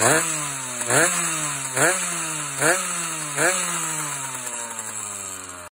Huh?